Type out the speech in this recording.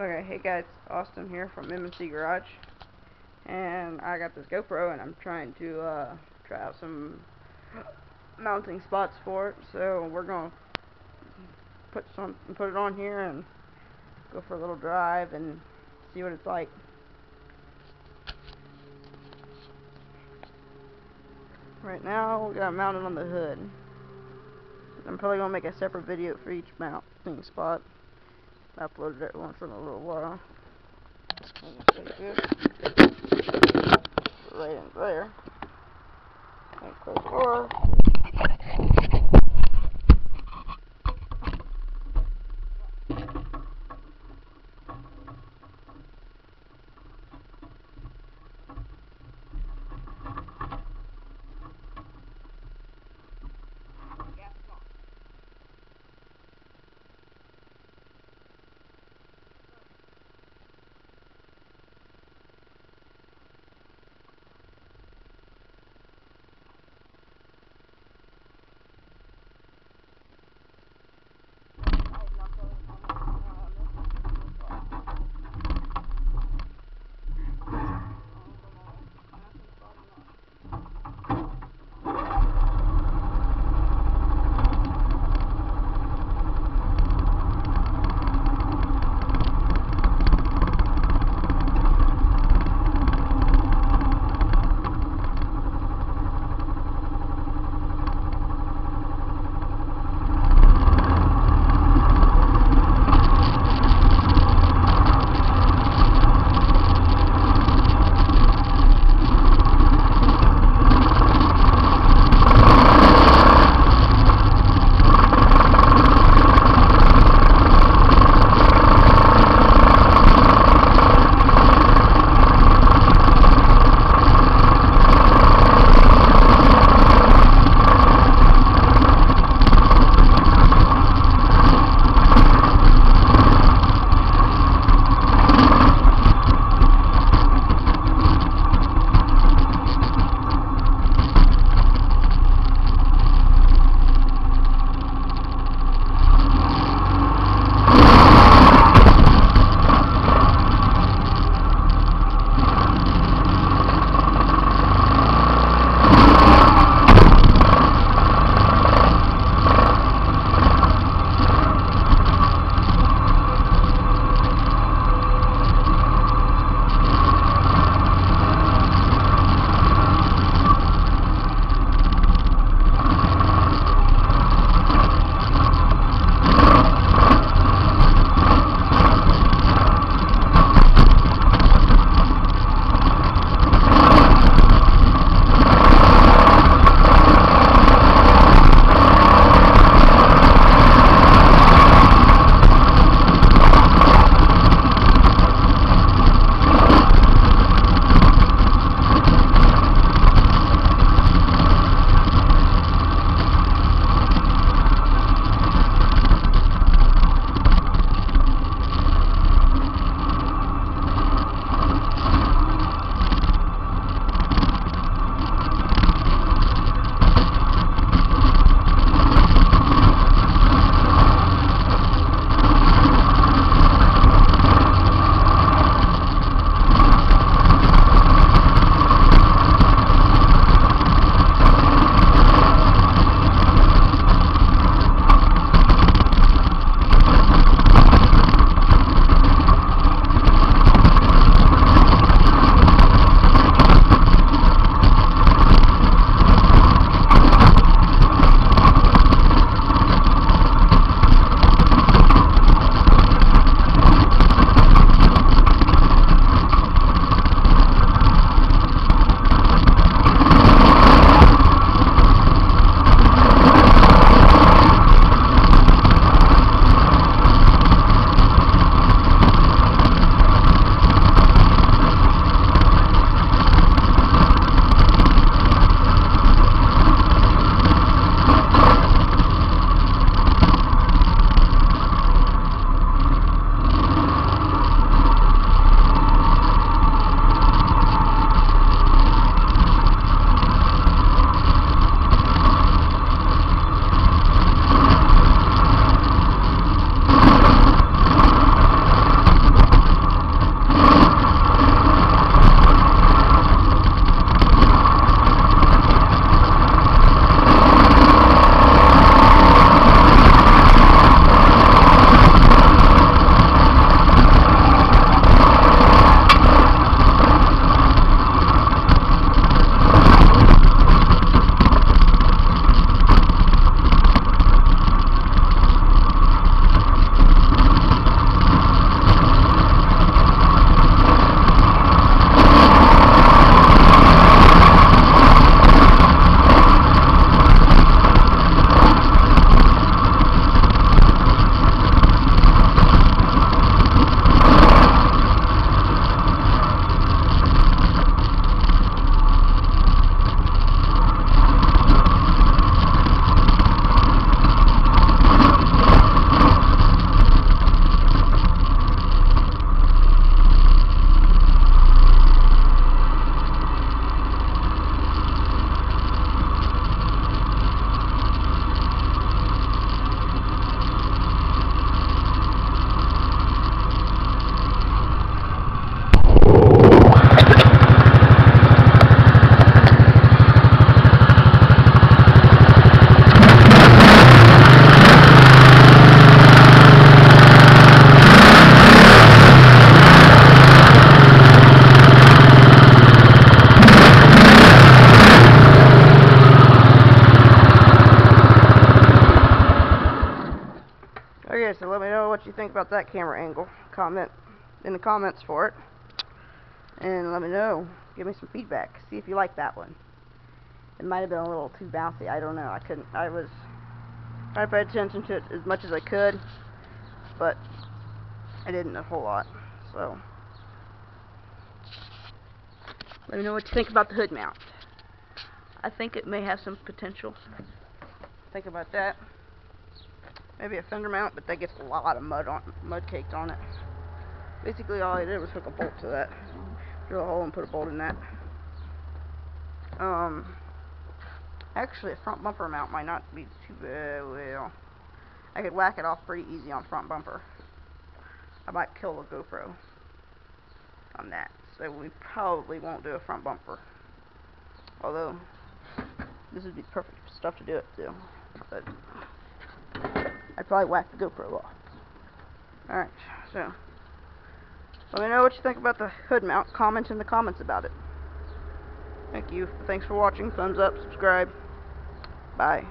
Okay, hey guys, Austin here from M&C Garage, and I got this GoPro and I'm trying to uh, try out some mounting spots for it. So we're gonna put some put it on here and go for a little drive and see what it's like. Right now we got it mounted on the hood. I'm probably gonna make a separate video for each mounting spot uploaded it once in a little while. Right in there. And close what you think about that camera angle. Comment in the comments for it. And let me know. Give me some feedback. See if you like that one. It might have been a little too bouncy. I don't know. I couldn't. I was I pay attention to it as much as I could. But I didn't a whole lot. So. Let me know what you think about the hood mount. I think it may have some potential. Think about that. Maybe a fender mount, but that gets a lot of mud on mud caked on it. Basically, all I did was hook a bolt to that, drill a hole and put a bolt in that. Um, actually, a front bumper mount might not be too bad. Well, I could whack it off pretty easy on front bumper. I might kill the GoPro on that, so we probably won't do a front bumper. Although this would be perfect stuff to do it too. But probably whack the GoPro off. Alright, so let me know what you think about the hood mount. Comment in the comments about it. Thank you. Thanks for watching. Thumbs up, subscribe. Bye.